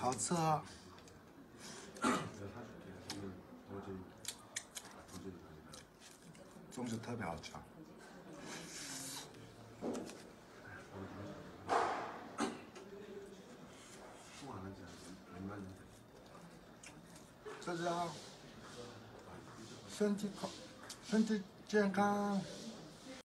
好吃啊！粽子特别好吃。这是啊，身体好，身体健康。